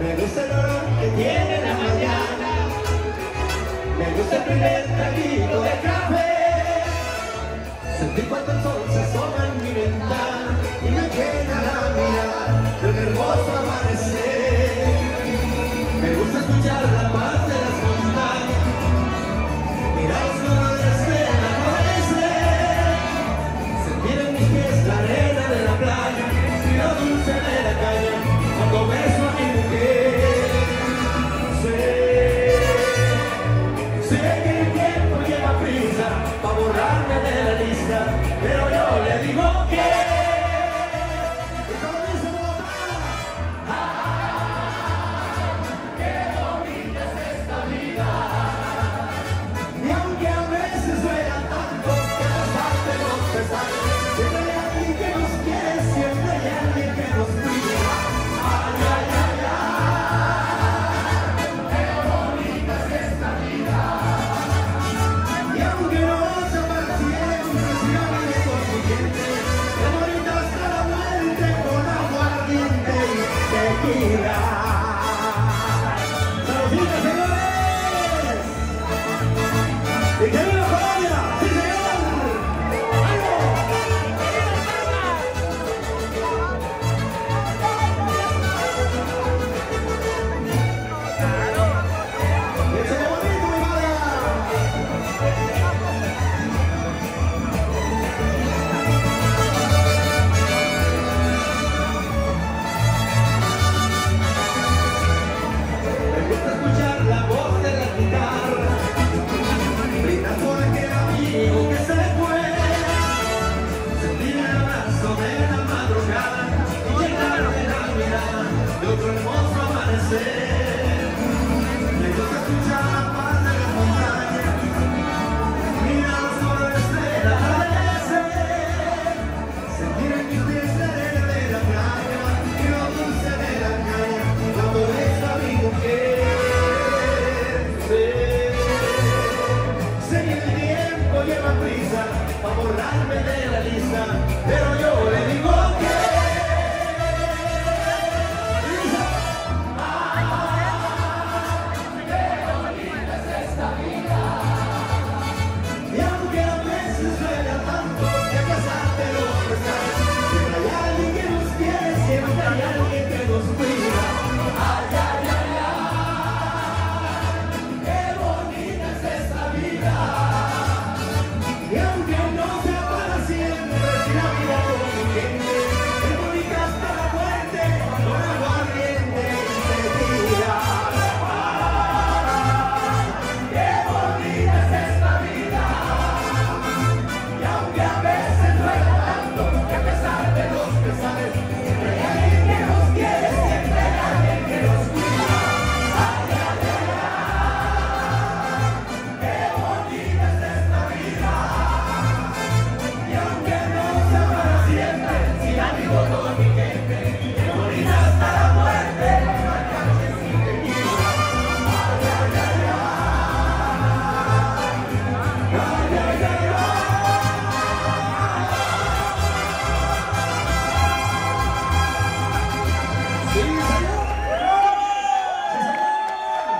Me gusta el olor que tiene la mañana. Me gusta el primer traguito de café. Sentí cuando el sol se asoma en mi ventana Y me llena la mirada del hermoso amanecer.